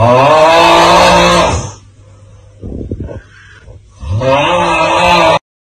Oh!